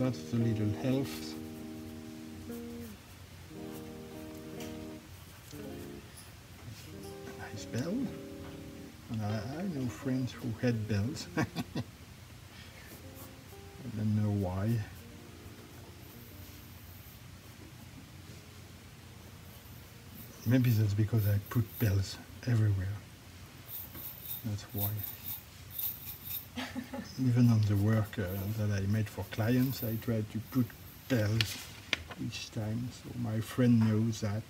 that's the little health. Nice bell. And I, I know friends who had bells. I don't know why. Maybe that's because I put bells everywhere. That's why. Even on the work uh, that I made for clients, I try to put bells each time, so my friend knows that.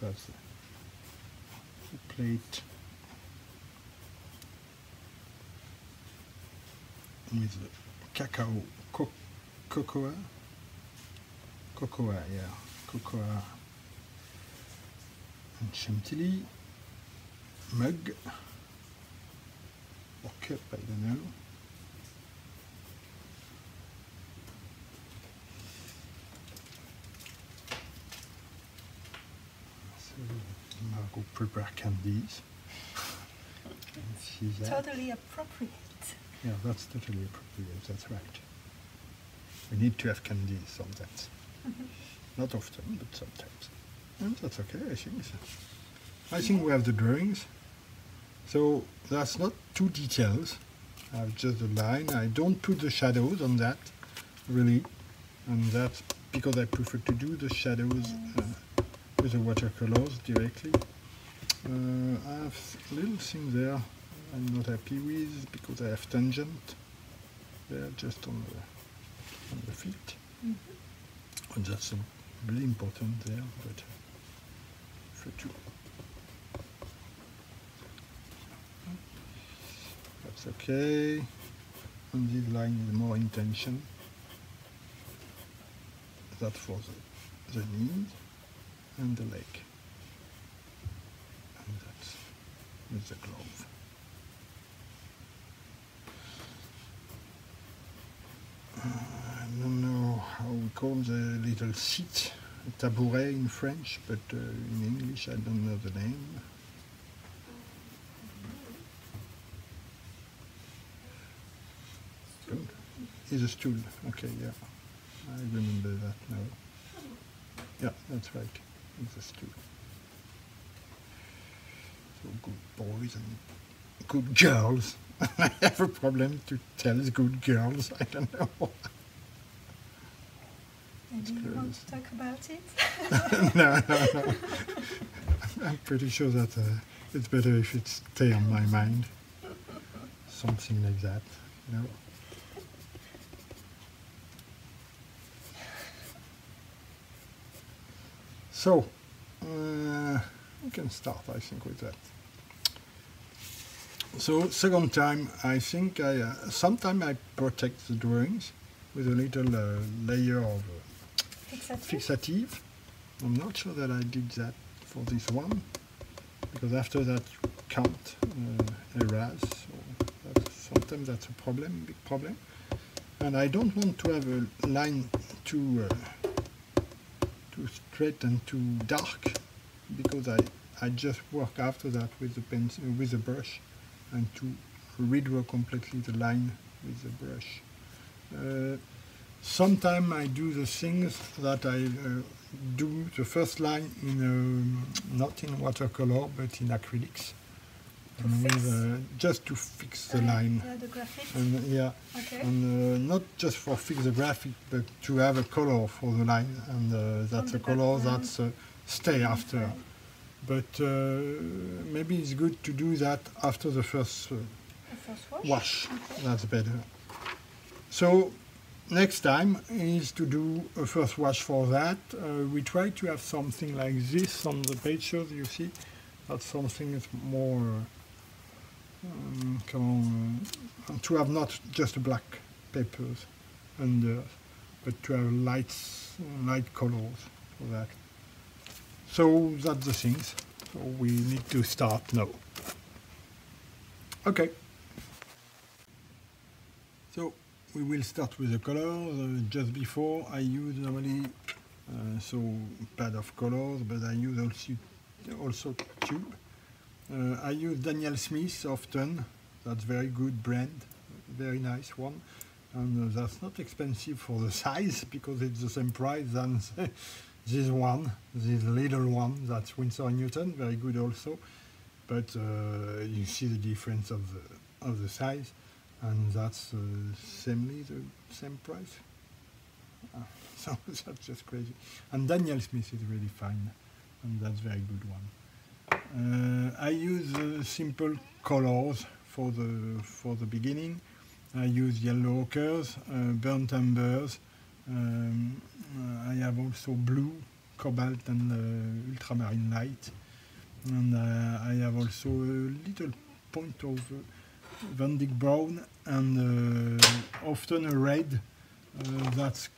That's the plate with cacao co cocoa cocoa yeah. Cocoa and chantilly. Mug. Or cup I don't know. So Margot prepare candies and see uh, Totally appropriate. Yeah, that's totally appropriate. That's right. We need to have candy sometimes. Not often, but sometimes. And that's okay, I think. I think we have the drawings. So that's not two details. I have just a line. I don't put the shadows on that, really. And that's because I prefer to do the shadows uh, with the watercolors directly. Uh, I have a little thing there I'm not happy with because I have tangent there just on the on the feet. Mm-hmm. And that's really important there, but uh, for two. That's okay. And this line is more intention. That for the, the knees and the leg. And that's with the glove. I don't know how we call the little seat, tabouret in French, but uh, in English I don't know the name. Stool. It's a stool. Okay, yeah. I remember that now. Yeah, that's right. It's a stool. So good boys and good girls. I have a problem to tell good girls. I don't know why. Maybe you want to talk about it? no, no, no. I'm pretty sure that uh, it's better if it stay on my mind. Something like that, you know. So, uh, we can start, I think, with that. So, second time, I think I, uh, sometime I protect the drawings with a little uh, layer of uh, Fixative? I'm not sure that I did that for this one, because after that you can't uh, erase, so that's, sometimes that's a problem, big problem. And I don't want to have a line too, uh, too straight and too dark, because I, I just work after that with the pencil, with the brush, and to redraw completely the line with the brush. Uh, Sometimes I do the things that I uh, do the first line in um, not in watercolor but in acrylics, and fix? with, uh, just to fix the Uh, line. Yeah, the graphics? And yeah, okay. and uh, not just for fix the graphic, but to have a color for the line, and uh, that's a color background. that's uh, stay after. Right. But uh, maybe it's good to do that after the first uh, The first wash? wash. Okay. That's better. So next time is to do a first wash for that. Uh, we try to have something like this on the pages. You see, that's something that's more. Um, come on, uh, to have not just black papers under, but to have lights, light colors for that. So that's the things. So we need to start now. Okay. So we will start with the colors. Uh, just before I use normally Uh, so pad of colors, but I use also also tube. Uh, I use Daniel Smith often. That's very good brand, very nice one, and uh, that's not expensive for the size because it's the same price than this one, this little one. That's Winsor Newton, very good also, but uh, you see the difference of the of the size, and that's uh, samely the same price. Uh, so that's just crazy. And Daniel Smith is really fine, and that's very good one. Uh, I use uh, simple colors for the for the beginning. I use yellow ochres, uh, burnt umbers. Um, uh, I have also blue, cobalt, and ultramarine light. And I have also a little point of Van Dyck brown and uh, often a red uh, that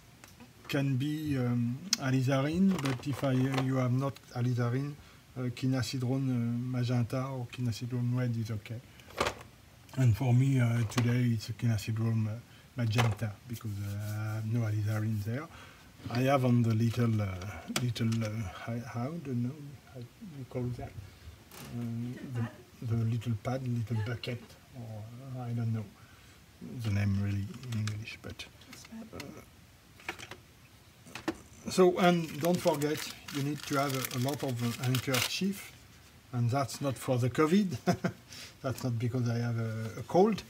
can be um, alizarin, but if I, you have not alizarin, uh, quinacridone uh, magenta or quinacridone red is okay. And for me uh, today it's a quinacridone uh, magenta because uh, I have no alizarin there. I have on the little uh, little uh, how, how do you know how you call that uh, the, the little pad, little bucket, or I don't know the name really in English, but bad. so, and don't forget, you need to have a, a lot of uh, handkerchief, and that's not for the COVID. that's not because I have a, a cold.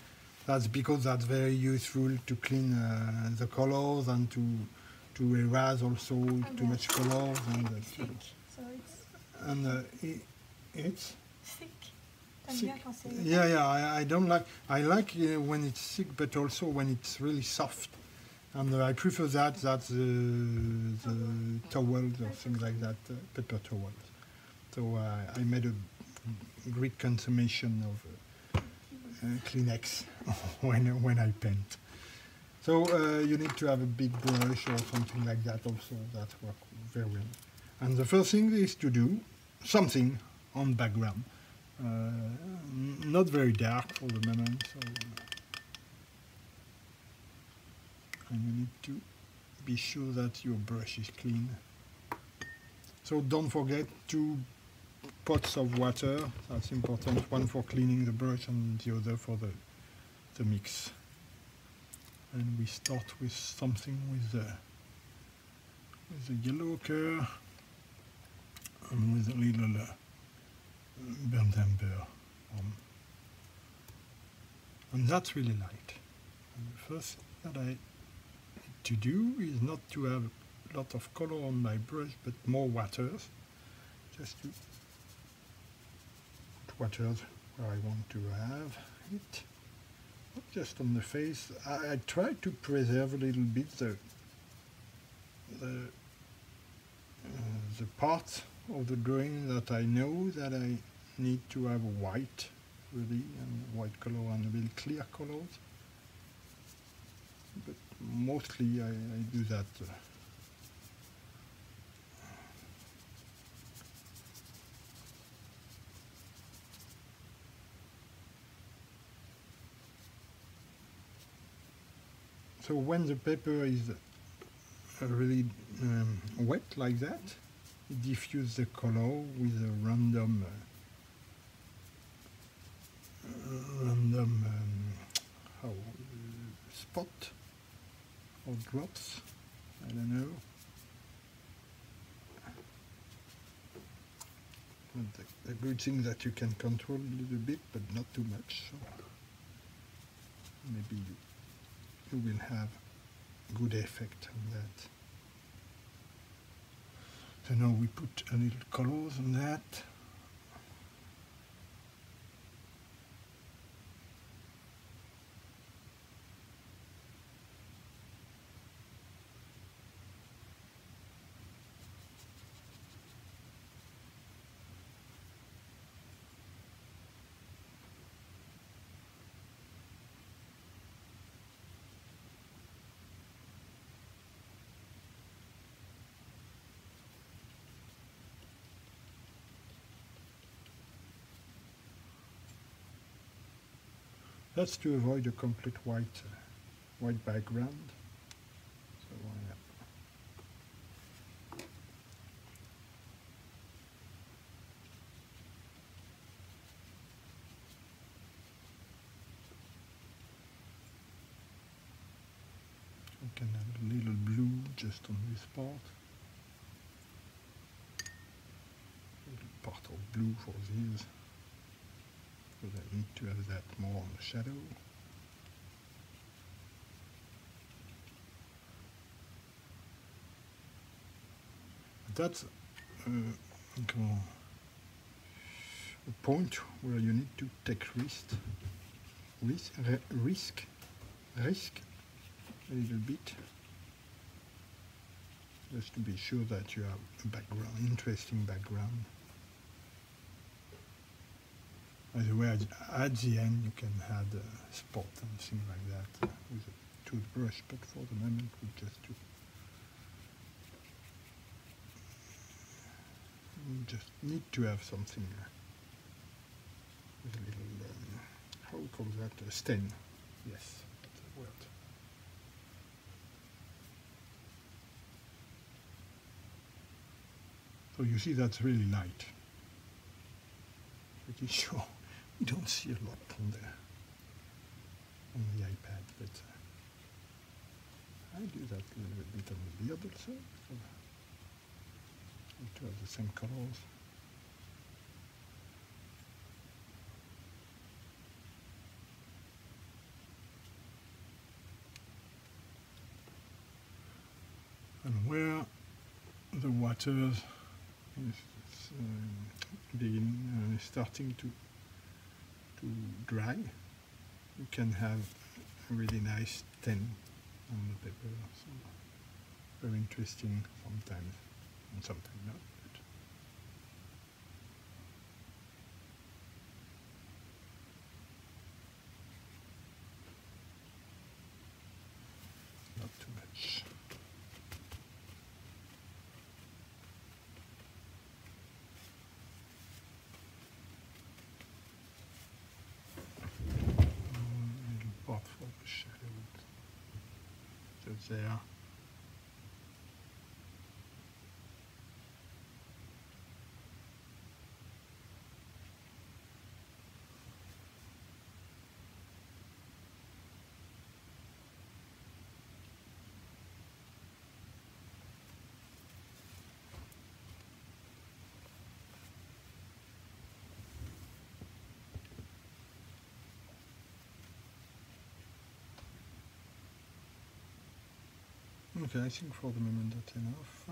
That's because that's very useful to clean uh, the colors and to to erase also too much colors and uh. So it's and uh, it, it's thick. T'aimes thick. bien quand c'est Yeah, yeah. I, I don't like. I like uh, when it's thick, but also when it's really soft. And uh, I prefer that. That's uh, the towels or things like that, uh, paper towels. So I made a great consummation of uh, uh, Kleenex when when I paint. So uh, you need to have a big brush or something like that. Also, that works very well. And the first thing is to do something on background. Uh, not very dark for the moment, so and you need to be sure that your brush is clean. So don't forget two pots of water. That's important. One for cleaning the brush and the other for the the mix. And we start with something with the with the yellow ochre and with a little uh, burnt umber on. And that's really light. And the first thing that I need to do is not to have a lot of color on my brush, but more waters. Just to waters where I want to have it. Not just on the face. I, I try to preserve a little bit the the uh, the part of the drawing that I know that I need to have white really and white color and really clear colors. But mostly I, I do that uh, so when the paper is really um, wet like that diffuse the color with a random uh, random um, how uh, spot or drops. I don't know. The, the good thing that you can control a little bit but not too much so maybe you, you will have good effect on that so now we put a little colors on that. That's to avoid a complete white, uh, white background. So uh, We can have a little blue just on this part. A little part of blue for these. Because I need to have that more on the shadow. That's uh, a point where you need to take risk, risk, risk, risk a little bit, just to be sure that you have a background, interesting background. By the way, at, at the end you can add a spot and things like that uh, with a toothbrush, but for the moment we just do. We just need to have something uh, with a little, um, how we call that, a stain. Yes, that's the word. So you see that's really light. Pretty sure you don't see a lot on there on the iPad, but uh, I do that a little bit on the beard. So to have the same colors. And where the water is um, begin, uh, starting to dry, you can have a really nice tin on the paper. So very interesting sometimes and sometimes not too much. Mm, little pot for the shadow. Just Okay, I think for the moment that's enough.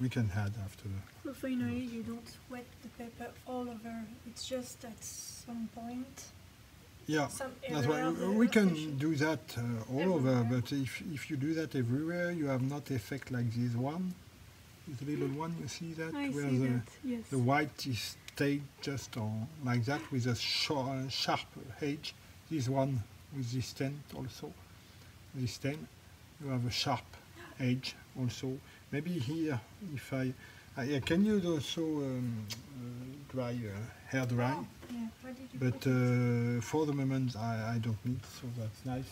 We can add after. So finally, you don't wet the paper all over. It's just at some point, Yeah, some that's why we can do that uh, all over, but if, if you do that everywhere, you have not effect like this one. This little one, you see that? I Where see the, that. Yes. the white is stayed just on, like that with a uh, sharp edge. This one with this stem also, this stem, you have a sharp edge also. Maybe here, if I, I uh, can you also um, uh, dry, uh, hair dry? Oh, yeah. Where did you But uh, for the moment, I, I don't need, so that's nice.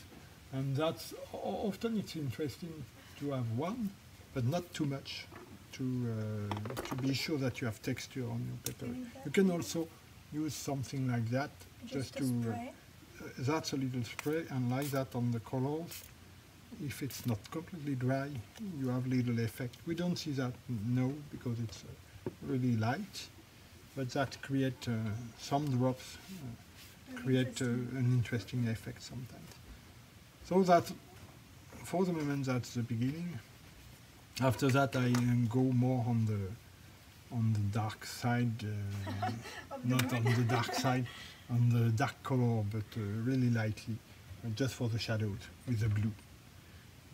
And that's often it's interesting to have one, but not too much, to uh, to be sure that you have texture on your paper. You need You that? can also use something like that, just, just, to. That's a little spray, and like that on the colors. If it's not completely dry, you have little effect. We don't see that no because it's uh, really light, but that create uh, some drops uh, create uh, an interesting effect sometimes. So that, for the moment, that's the beginning. After that, I um, go more on the on the dark side, uh, not on the dark side, on the dark color, but uh, really lightly, uh, just for the shadows with the blue.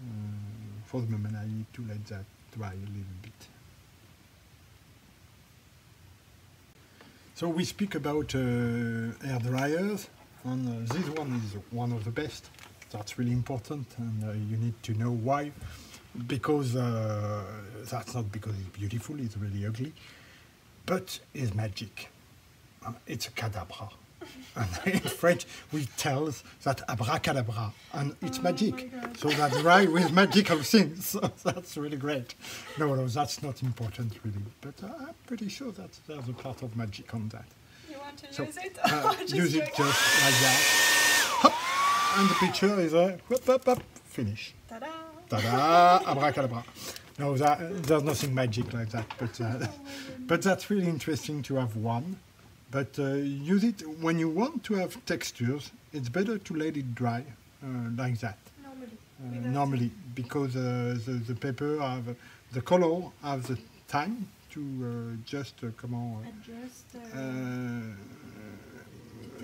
Uh, for the moment, I need to let that dry a little bit. So we speak about uh, air dryers, and this one is one of the best. That's really important, and you need to know why. Because uh, that's not because it's beautiful; it's really ugly, but it's magic. Uh, It's a cadabra. and in French, we tell that abracadabra, and it's Oh magic. So that's right with magical things. So that's really great. No, no, that's not important really, but uh, I'm pretty sure that there's a part of magic on that. You want to So, use it? uh, Just use it like- just like that. Hop. and the picture is a whoop, up, up, finish. Ta-da! Ta-da! Abracadabra. No, that, there's nothing magic like that, but uh, but that's really interesting to have one. But uh, use it when you want to have textures. It's better to let it dry uh, like that Normally. uh, normally because uh, the the paper have the color have the time to uh, just uh, come on Adjust. uh, Uh,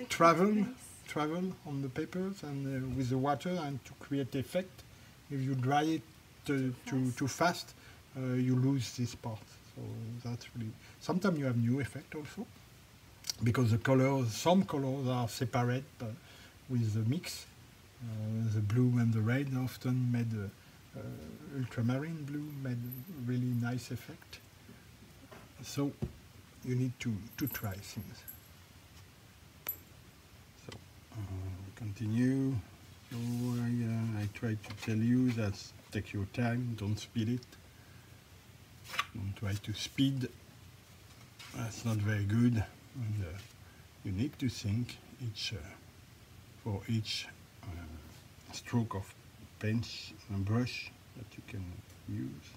travel travel on the papers and uh, with the water and to create effect. If you dry it uh, too fast. too fast, uh, you lose this part. So that's really. Sometimes you have new effect also, because the colors, some colors are separate uh, with the mix. Uh, the blue and the red often made uh, uh, ultramarine blue made really nice effect. So you need to to try things. So uh, continue. So I, uh, I try to tell you that take your time, don't speed it. Don't try to speed. That's not very good. And, you need to think each uh, for each uh, stroke of pen and brush that you can use.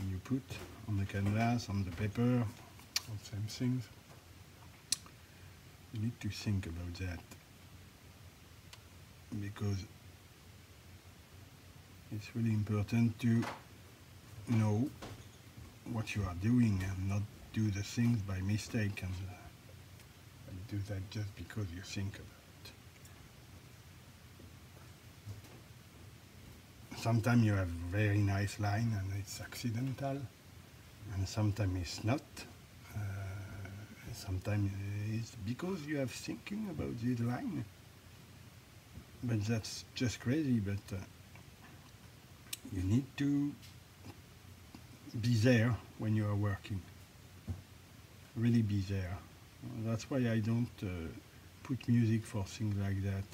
And you put on the canvas, on the paper, all same things. You need to think about that because it's really important to know what you are doing and not do the things by mistake and, uh, do that just because you think about it. Sometimes you have very nice line and it's accidental and sometimes it's not. Uh, sometimes it's because you have thinking about this line. But that's just crazy. But uh, you need to be there when you are working. Really be there. That's why I don't uh, put music for things like that.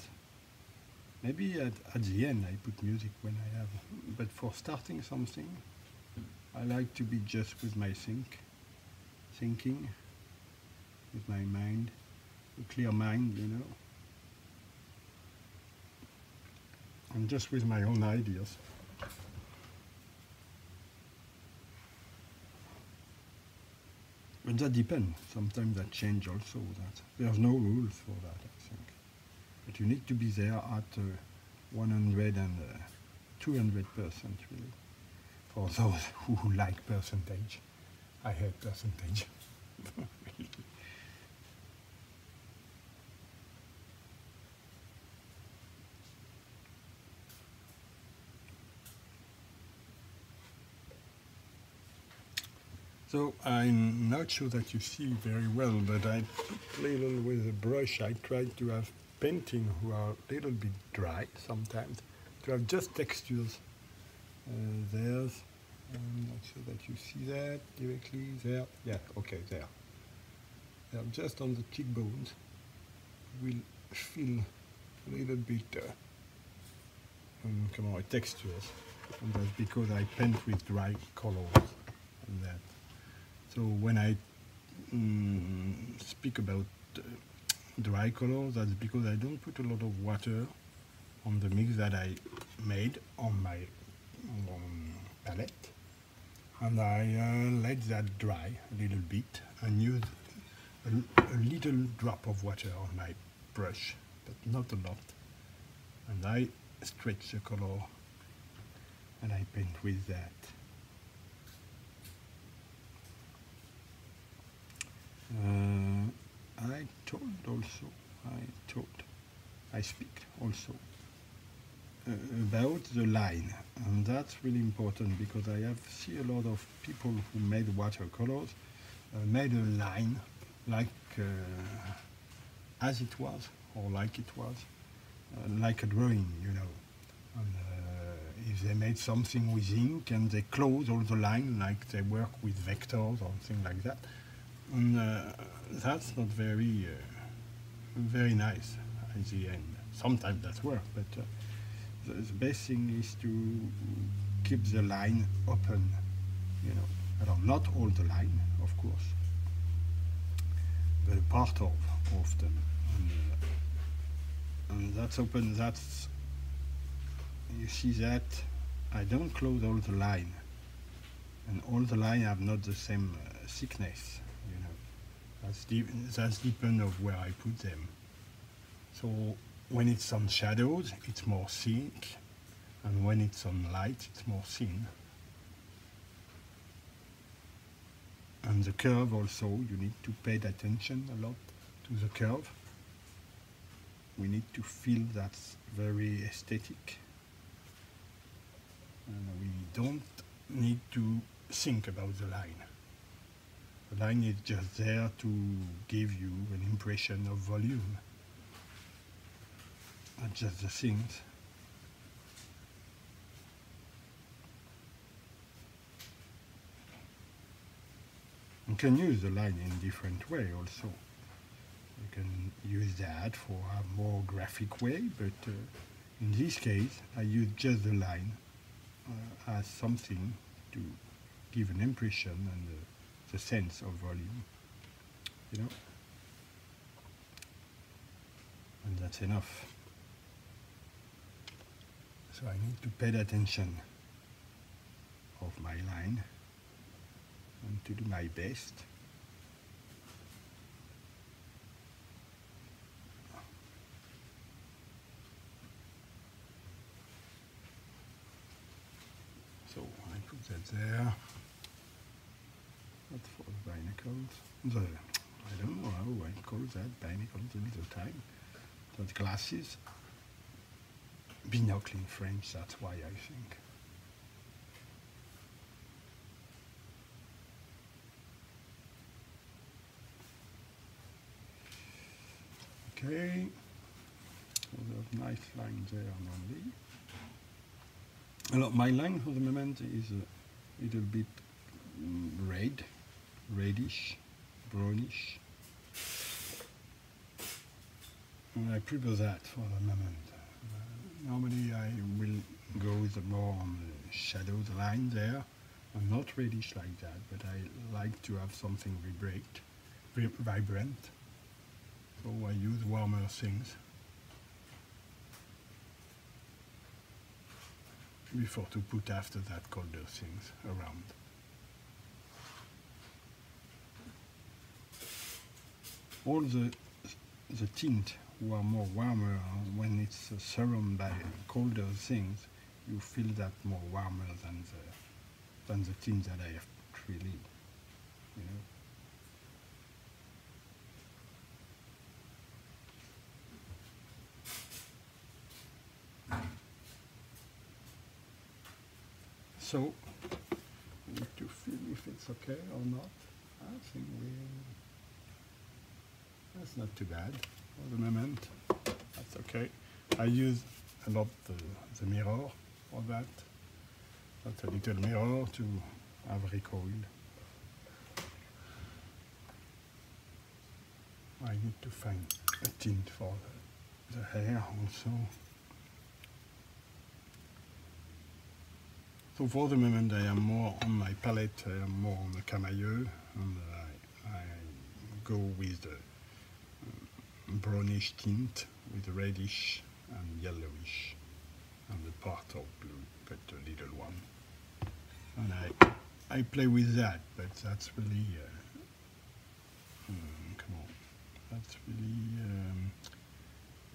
Maybe at, at the end I put music when I have, but for starting something, I like to be just with my think, thinking, with my mind, a clear mind, you know, and just with my own ideas. But that depends. Sometimes that change also. That there's no rules for that, I think. But you need to be there at uh, 100 and uh, 200 percent, really. For those who like percentage, I hate percentage. Really. So I'm not sure that you see very well, but I put little with a brush. I try to have painting who are a little bit dry sometimes, to have just textures. Uh, there's, I'm not sure that you see that directly there. Yeah, okay, there. They're just on the cheekbones. Will feel a little bit, uh, um, come on, textures. And that's because I paint with dry colors and that. So when I mm, speak about uh, dry color, that's because I don't put a lot of water on the mix that I made on my um, palette, and I uh, let that dry a little bit and use a, a little drop of water on my brush, but not a lot. And I stretch the color and I paint with that. Uh, I told also, I told, I speak also uh, about the line, and that's really important because I have see a lot of people who made watercolors uh, made a line like uh, as it was or like it was, uh, like a drawing, you know. And, uh, if they made something with ink and they close all the line like they work with vectors or something like that, and uh, that's not very, uh, very nice at the end. Sometimes that works, but uh, the, the best thing is to keep the line open, you know. Well, not all the line, of course, but part of often. And, uh, and that's open that's you see that I don't close all the line and all the line have not the same uh, thickness that's deep that's depend of where I put them. So when it's on shadows it's more thick and when it's on light it's more thin and the curve also you need to pay attention a lot to the curve. We need to feel that's very aesthetic. And we don't need to think about the line. the line is just there to give you an impression of volume not just the things You can use the line in different way also. You can use that for a more graphic way, but uh, in this case I use just the line uh, as something to give an impression and uh, the sense of volume, you know. And that's enough. So I need to pay attention of my line and to do my best. So I put that there. That's for the binacles. The, I don't know how I call that, binacles a little time. That glasses. Binocle in French, that's why I think. Okay, so there's nice line there normally. Alors, my line for the moment is a little bit mm, red, reddish, brownish. And I prefer that for the moment. Uh, normally I will go with a more the shadowed line there. I'm not reddish like that, but I like to have something vibrate, vi- vibrant. So I use warmer things before to put after that colder things around. All the the tint who are more warmer when it's surrounded by colder things, you feel that more warmer than the than the tint that I have really. You know. So, need to feel if it's okay or not. I think we. That's not too bad for the moment. That's okay. I use a lot the, the mirror for that. That's a little mirror to have recoil. I need to find a tint for the, the hair also. So for the moment I am more on my palette, I am more on the camaïeu and I, I go with the brownish tint with reddish and yellowish and the part of blue, but a little one. And I, I play with that, but that's really, uh, um, come on, that's really um,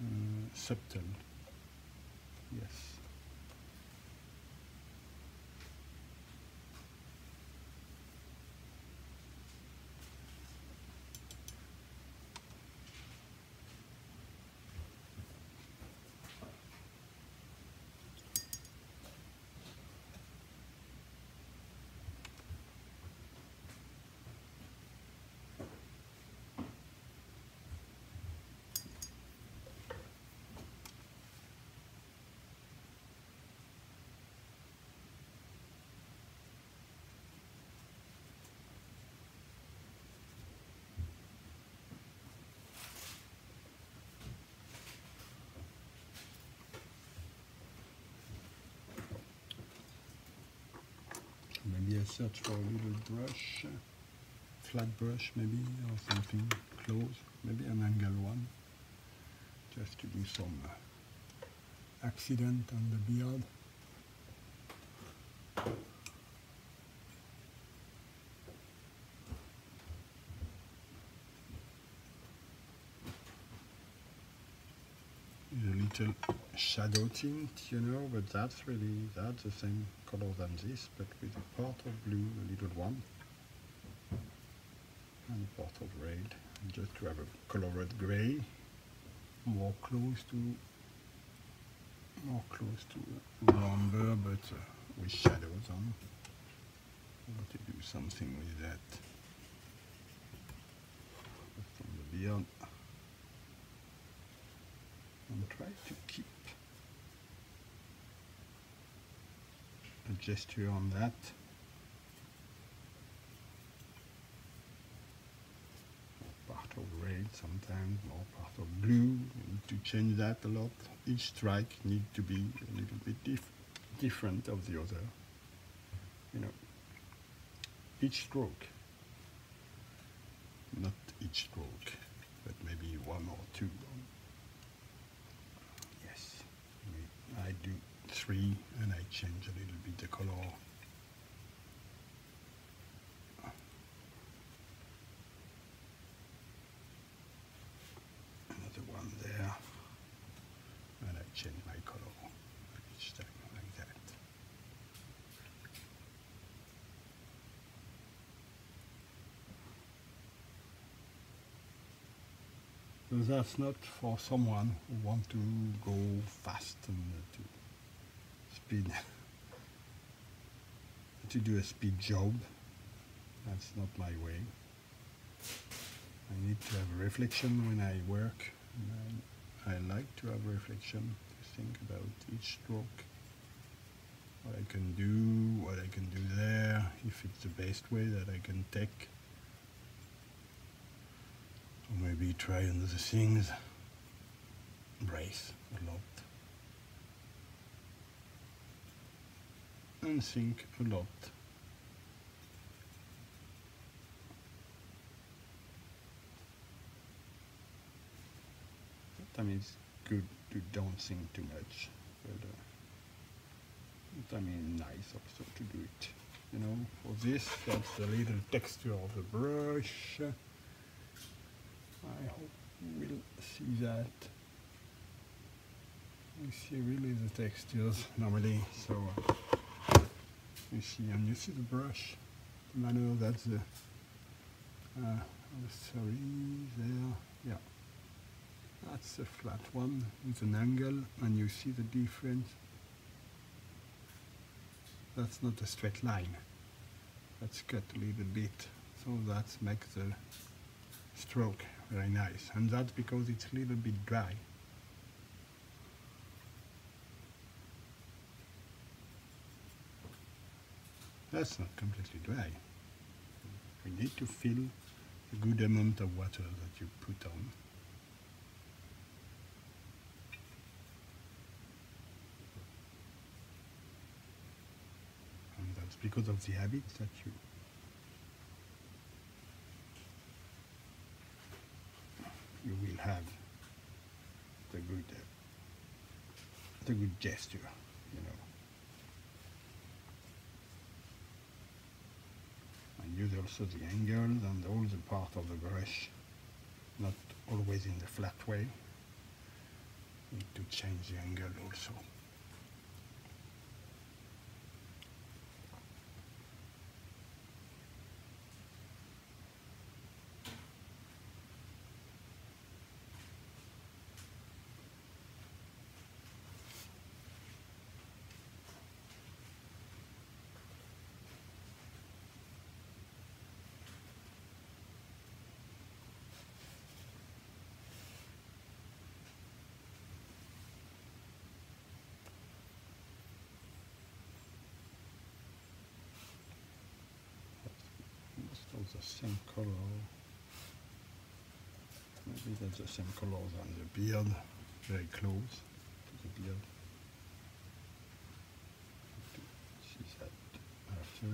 uh, subtle, yes. Maybe I search for a little brush, flat brush maybe, or something close, maybe an angle one, just to do some uh, accident on the beard. Little shadow tint, you know, but that's really, that's the same color than this, but with a part of blue, a little one, and a part of red, just to have a colored gray, more close to, more close to lumber, but uh, with shadows on. I want to do something with that. From the beard and try to keep a gesture on that. Part of red sometimes, more part of blue. To change that a lot. Each strike need to be a little bit dif different of the other. You know, each stroke, not each stroke, but maybe one or two I do three and I change a little bit the color. Another one there and I change my color each time like that. So that's not for someone who want to go fast and uh, to speed to do a speed job. That's not my way. I need to have reflection when I work. I, I like to have reflection to think about each stroke, what I can do, what I can do there, if it's the best way that I can take maybe try another things. Brace a lot. And think a lot. Sometimes it's good to don't think too much. But uh, mean nice also to do it. You know, for this that's the little texture of the brush. I hope you will see that. You see really the textures normally, so uh, you see, and you see the brush, the manner that's the, uh, sorry, there, yeah. That's a flat one with an angle, and you see the difference. That's not a straight line. That's cut a little bit, so that makes the stroke very nice. And that's because it's a little bit dry. That's not completely dry. We need to fill a good amount of water that you put on. And that's because of the habits that you you will have the good uh, the good gesture, you know. And use also the angles and all the part of the brush, not always in the flat way. Need to change the angle also. the same color. Maybe that's the same color on the beard, very close to the beard. See that after.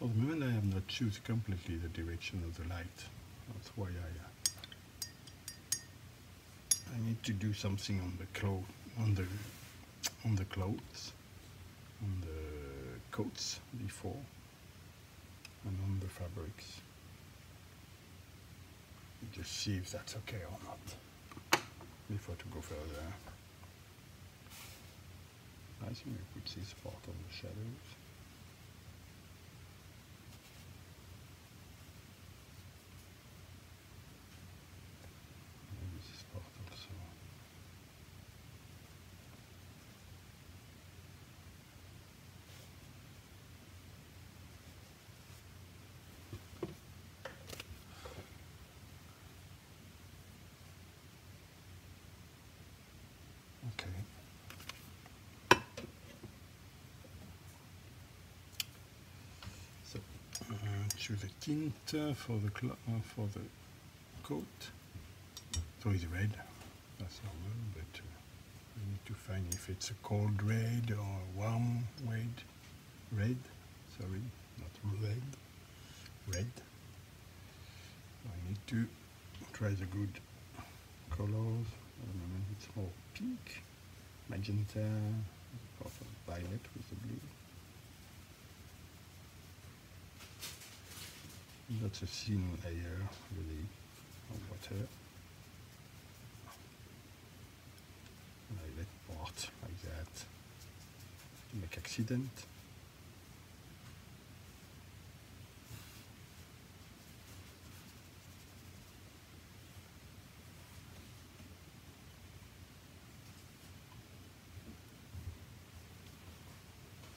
At the moment I have not choose completely the direction of the light. That's why I uh, I need to do something on the cloth on the on the clothes on the coats before and on the fabrics. Just see if that's okay or not before to go further. I think we put this part on the shadows. Maybe this part also. Okay. So, uh, choose a tint uh, for the uh, for the coat. So it's red. That's normal, but uh, we need to find if it's a cold red or warm red. Red, sorry, not red. Red. I need to try the good colors. The it's more pink, magenta, part violet with the blue. That's a thin layer really of water. Violet part like that to make accident.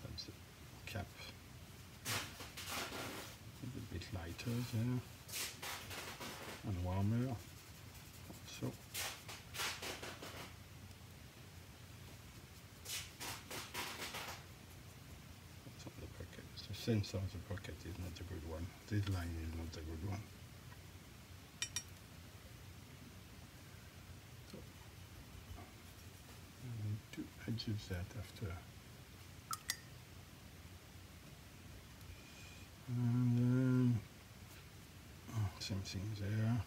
That's the cap. A little lighter there. And warmer also. That's on the pocket. Sense of the pocket is not a good one. This line is not a good one. So, I need to adjust that after. And same thing there.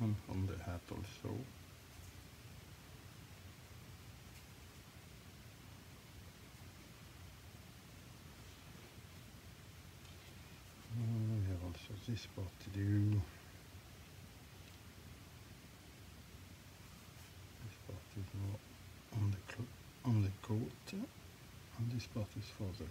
And on the hat also. Mm, also this part to do. This part is more on the clo- on the coat, and this part is for the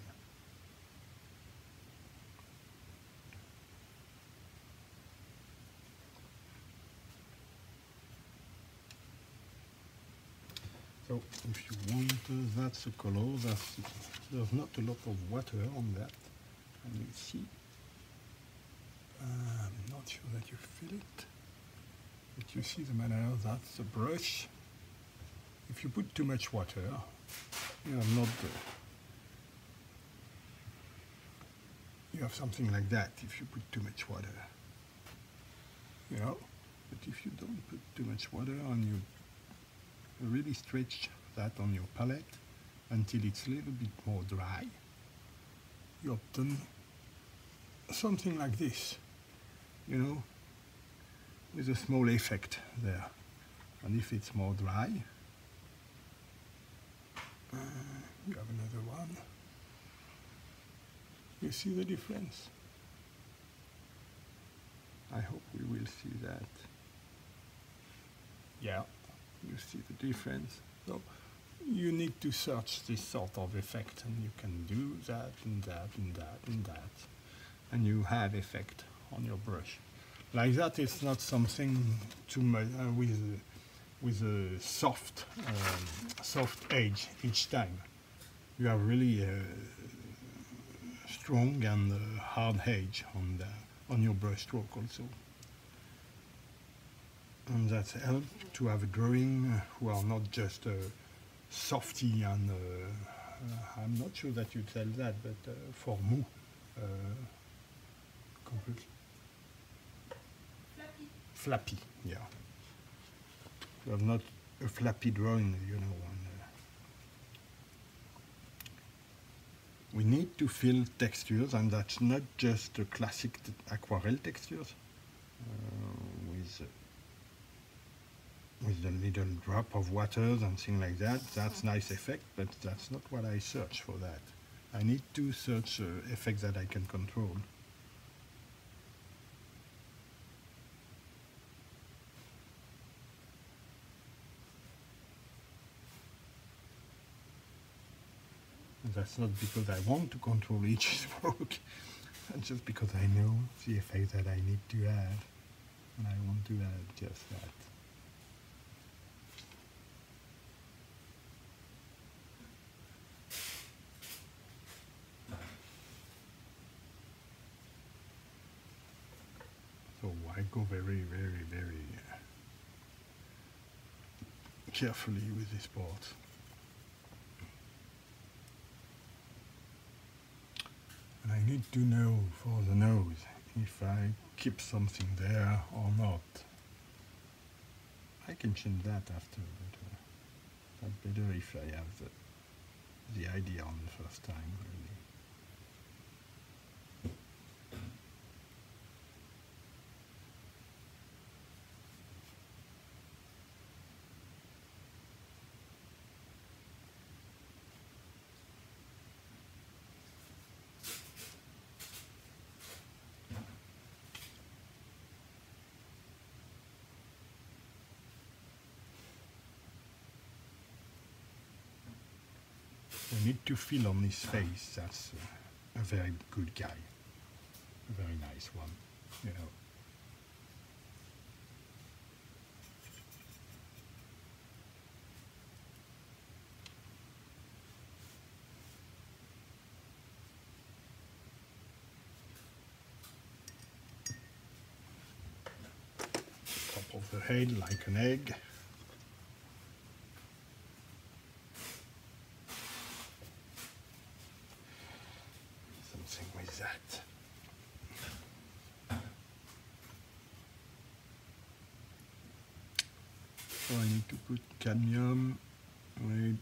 So if you want, uh, that's the color. That's, there's not a lot of water on that. And you see, uh, I'm not sure that you feel it, but you see the manner. That's the brush. If you put too much water, you have not you have something like that if you put too much water. You know, but if you don't put too much water on you really stretch that on your palette until it's a little bit more dry, you obtain something like this, you know, with a small effect there. And if it's more dry, uh, you have another one. You see the difference? I hope we will see that. Yeah, you see the difference. So you need to search this sort of effect and you can do that and that and that and that and you have effect on your brush. Like that it's not something too much uh, with with a soft um, soft edge each time. You have really a strong and uh, hard edge on the on your brush stroke also. And that helps to have a drawing who are not just uh, softy and uh, uh, I'm not sure that you tell that, but uh, for mou, uh, completely Flappy. flappy, yeah. Have not a flappy drawing, you know. And, uh, we need to fill textures, and that's not just the classic aquarelle textures uh, with uh, with the little drop of waters and things like that. That's nice effect, but that's not what I search for that. I need to search uh, effects that I can control. And that's not because I want to control each stroke, that's just because I know the effect that I need to add, and I want to add just that. So I go very, very, very uh, carefully with this part. And I need to know for the nose if I keep something there or not. I can change that after, but uh, that's better if I have the, the idea on the first time, really. We need to feel on his face that's a very good guy, a very nice one, you know. Top of the head like an egg. something with that. So I need to put cadmium red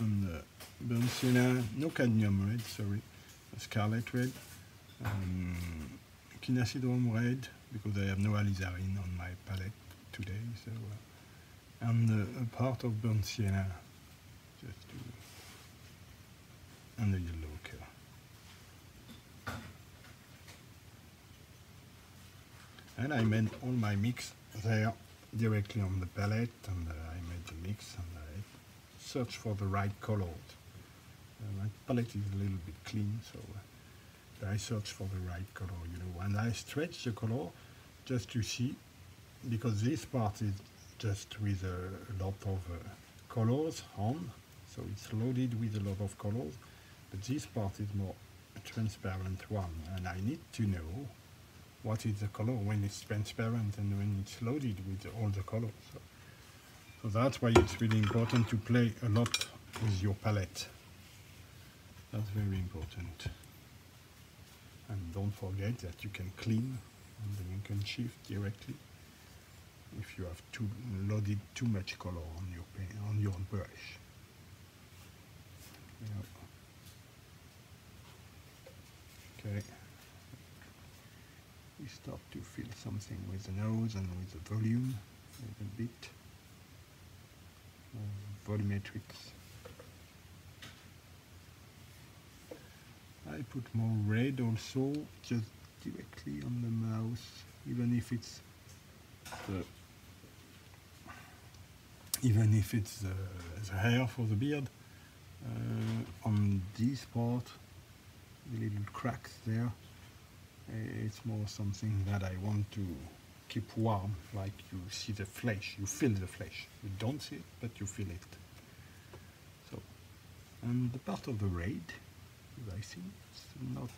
on the burnt sienna, no cadmium red, sorry, scarlet red, um, quinacridone red, because I have no alizarin on my palette today, so, uh, and uh, a part of burnt sienna, just to, and the yellow ochre. and I made all my mix there directly on the palette and uh, I made the mix and I searched for the right colors. Uh, my palette is a little bit clean so uh, I search for the right color you know and I stretch the color just to see because this part is just with a, lot of uh, colors on so it's loaded with a lot of colors but this part is more transparent one and I need to know what is the color when it's transparent and when it's loaded with all the colors. So, so that's why it's really important to play a lot with your palette. That's very important. And don't forget that you can clean then you can shift directly if you have too loaded too much color on your paint, on your brush. Yeah. Okay we start to feel something with the nose and with the volume a little bit volumetrics I put more red also just directly on the mouth even if it's the even if it's the, the hair for the beard uh, on this part the little cracks there it's more something that I want to keep warm, like you see the flesh, you feel the flesh. You don't see it, but you feel it. So, and the part of the raid, I think it's not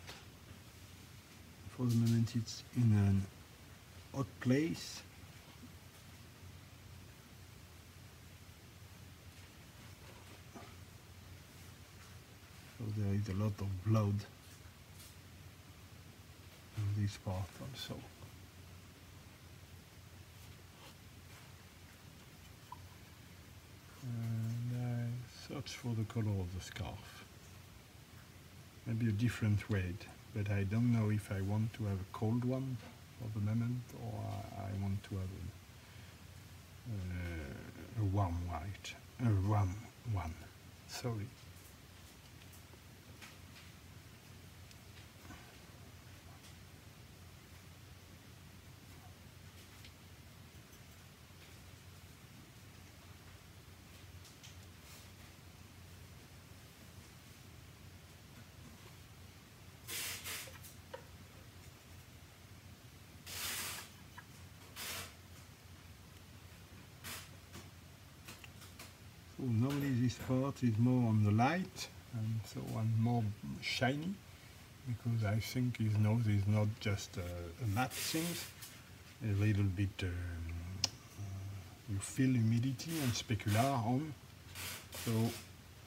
for the moment it's in an odd place. So there is a lot of blood in this part also. And I search for the color of the scarf. Maybe a different red, but I don't know if I want to have a cold one for the moment or I want to have a, uh, a warm white, a warm one. Sorry. So normally this part is more on the light and so on more shiny because I think his nose is not just a, matte thing, a little bit um, uh, you feel humidity and specular on. So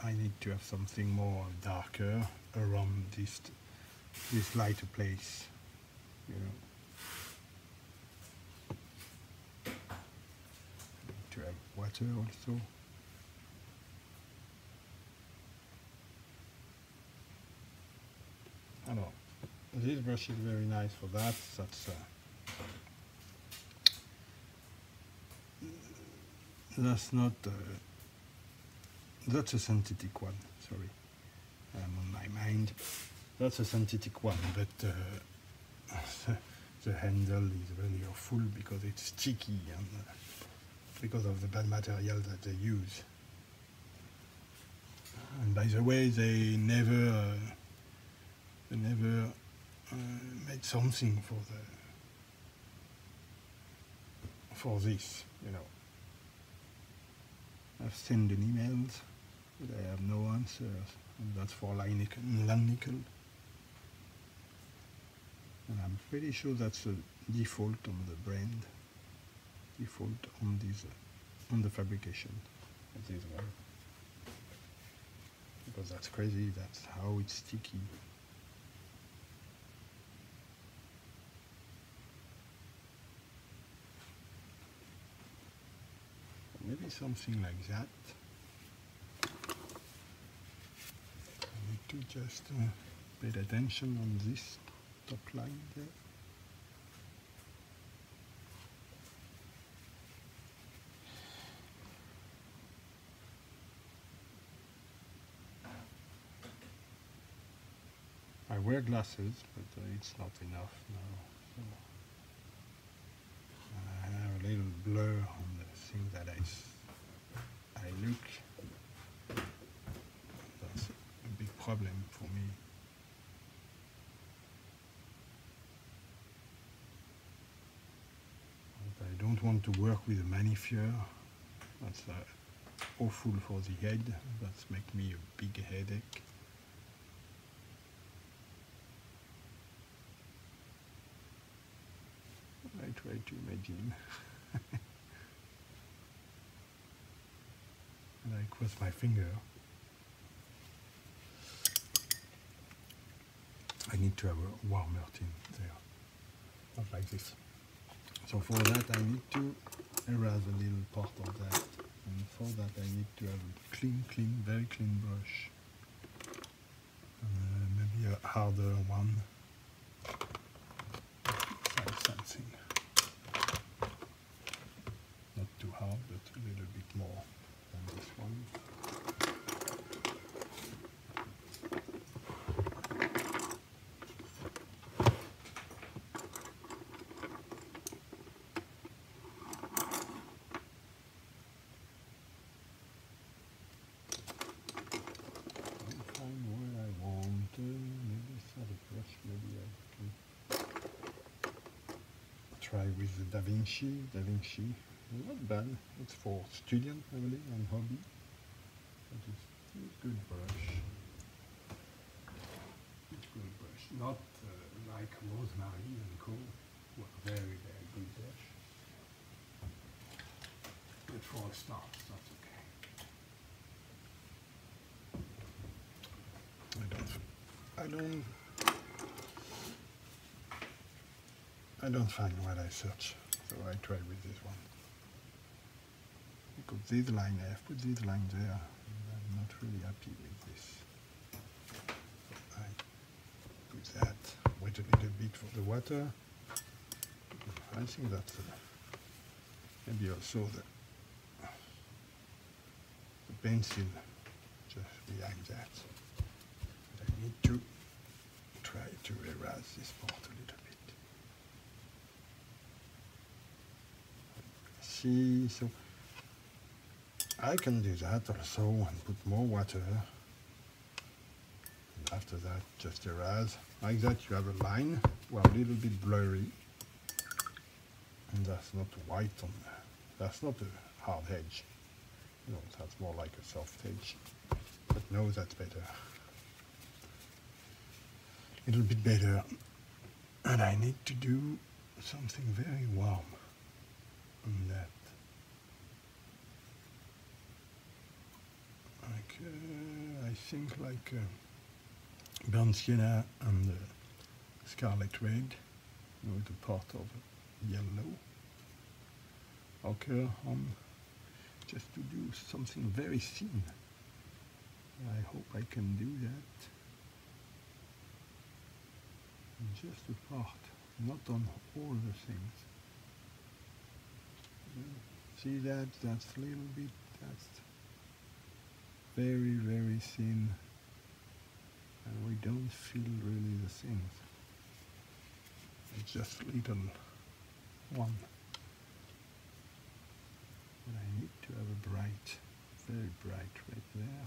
I need to have something more darker around this this lighter place you know. To have water also Alors, this brush is very nice for that. That's uh, that's not uh, that's a synthetic one. Sorry, I'm on my mind. That's a synthetic one, but uh, the handle is really awful because it's sticky and uh, because of the bad material that they use. And by the way, they never uh, they never uh, made something for the for this, you know. I've sent an emails, but I have no answers, and that's for Lannickel. And I'm pretty sure that's a default on the brand, default on this, uh, on the fabrication of this one. Because that's crazy, that's how it's sticky. Maybe something like that. I need to just uh, pay attention on this top line there. I wear glasses, but uh, it's not enough now. So I have a little blur I, look. That's a big problem for me. But I don't want to work with a magnifier. That's uh, awful for the head. That's make me a big headache. I try to imagine. I cross my finger. I need to have a warmer melting there, not like this. So for that I need to erase a little part of that, and for that I need to have a clean, clean, very clean brush. Uh, maybe a harder one. Something. Not too hard, but a little bit more this one. Try with the Da Vinci. Da Vinci, not bad. It's for student, believe, and hobby. It's, it's good brush. Good brush. Not uh, like Rosemary and Co. are very, very good brush. But for a start, that's okay. I don't. I don't. I don't find what I search, so I try with this one. Because this line, I have put this line there, I'm not really happy with this. I put that, wait a little bit for the water. I think that uh, maybe also the, the pencil just behind that. But I need to try to erase this part a little bit. See, so I can do that also and put more water. And after that, just erase. Like that, you have a line, well, a little bit blurry. And that's not white on there. That's not a hard edge. Know, that's more like a soft edge. But no, that's better. A little bit better. And I need to do something very warm on that. Like, uh, I think like uh, sienna and uh, scarlet red, know, the part of yellow. Okay, um, just to do something very thin. I hope I can do that. Just a part, not on all the things. Uh, See that? That's a little bit, that's very, very thin. And we don't feel really the things. It's just little one. But I need to have a bright, very bright right there.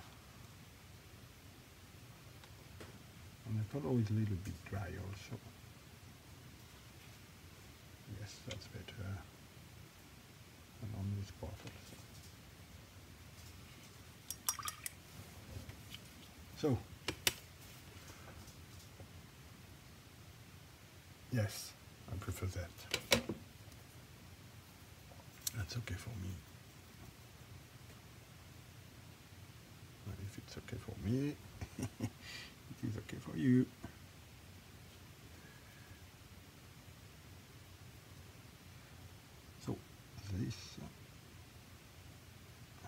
And the color is a little bit dry also. Yes, that's better. And on this part also. So, yes, I prefer that. That's okay for me. But if it's okay for me, it is okay for you. So, this uh,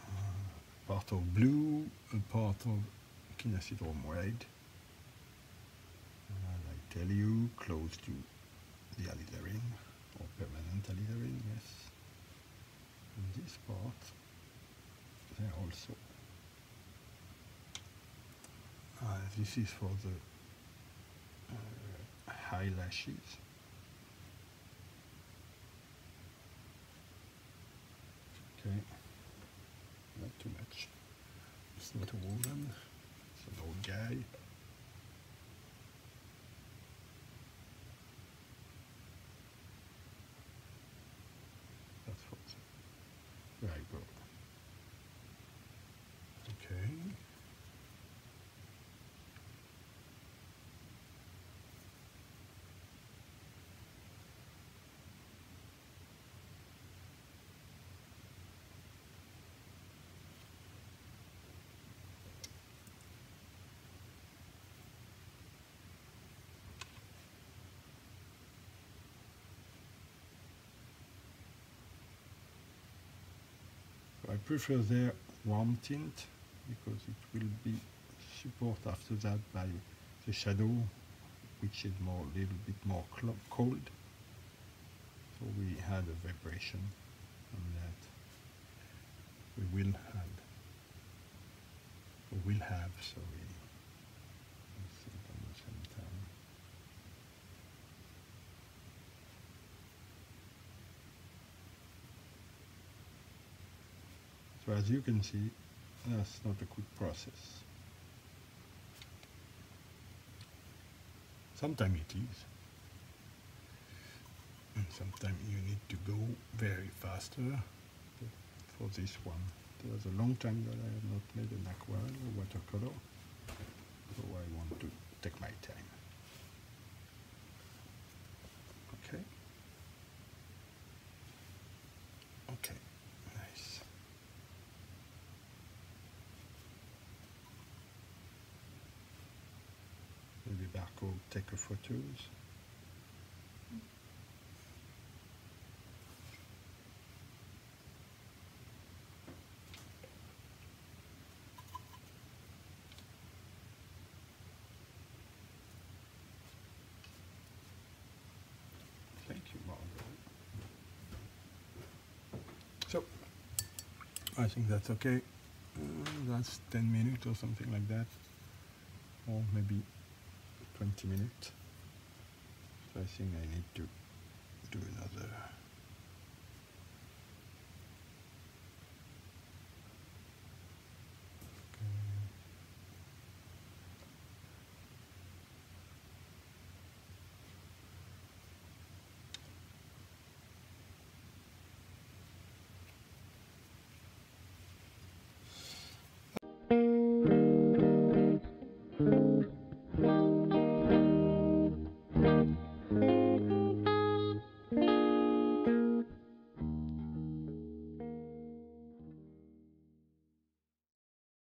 part of blue, a part of quinacridone red. As I tell you, close to the alizarin, or permanent alizarin, yes. And this part, there also. Uh, this is for the uh, eyelashes. Okay, not too much. It's not a it's old guy. That's for the eyebrow. Okay. I prefer their warm tint because it will be support after that by the shadow which is more a little bit more cold. So we had a vibration on that. We will have we will have sorry let's see it on the same time So as you can see, that's not a quick process. Sometimes it is. And sometimes you need to go very faster. For this one, there was a long time that I have not made an aquarelle or watercolor. So I want to take my time. take a photos. Thank you, Margaret. So, I think that's okay. Uh, that's 10 minutes or something like that. Or maybe 20 minutes. So I think I need to do another